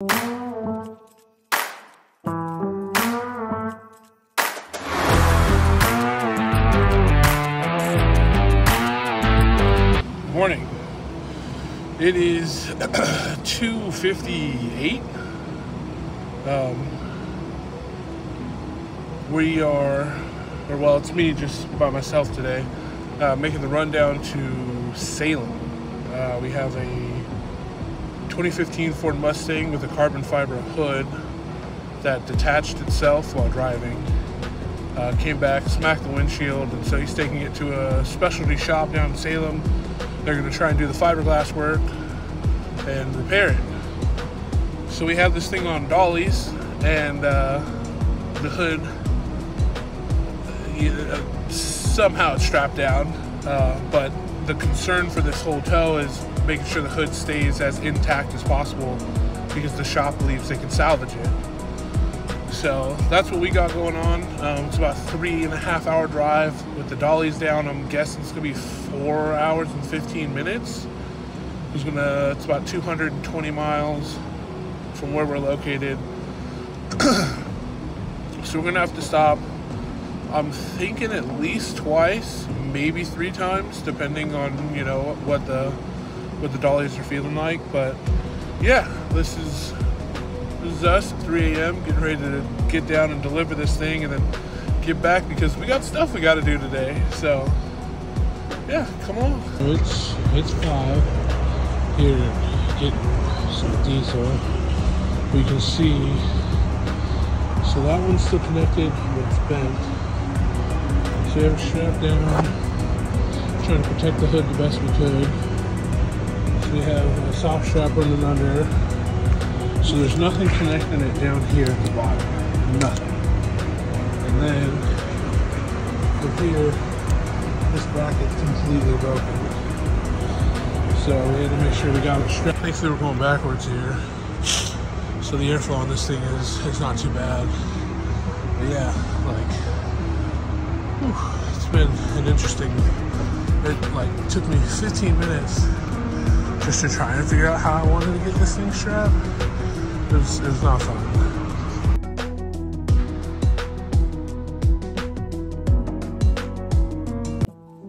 Morning. It is 2:58. Um, we are, or well, it's me just by myself today, uh, making the run down to Salem. Uh, we have a 2015 Ford Mustang with a carbon fiber hood that detached itself while driving. Uh, came back, smacked the windshield, and so he's taking it to a specialty shop down in Salem. They're going to try and do the fiberglass work and repair it. So we have this thing on dollies, and uh, the hood uh, somehow it's strapped down. Uh, but the concern for this whole tow is making sure the hood stays as intact as possible because the shop believes they can salvage it. So that's what we got going on. Um, it's about three and a half hour drive with the dollies down. I'm guessing it's gonna be four hours and 15 minutes. It's gonna. It's about 220 miles from where we're located. so we're gonna have to stop. I'm thinking at least twice, maybe three times, depending on you know what the what the dollies are feeling like. But yeah, this is this is us at 3 a.m. getting ready to get down and deliver this thing, and then get back because we got stuff we got to do today. So yeah, come on. It's it's five here getting some diesel. We can see so that one's still connected, it's bent. It strapped down, trying to protect the hood the best we could. So we have a soft strap running under. So there's nothing connecting it down here at the bottom. Nothing. And then up here, this bracket's completely broken. So we had to make sure we got it strapped. Thankfully we're going backwards here. So the airflow on this thing is, is not too bad. Interesting, it like took me 15 minutes just to try and figure out how I wanted to get this thing strapped. It was, it was not fun.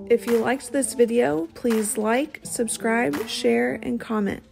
If you liked this video, please like, subscribe, share, and comment.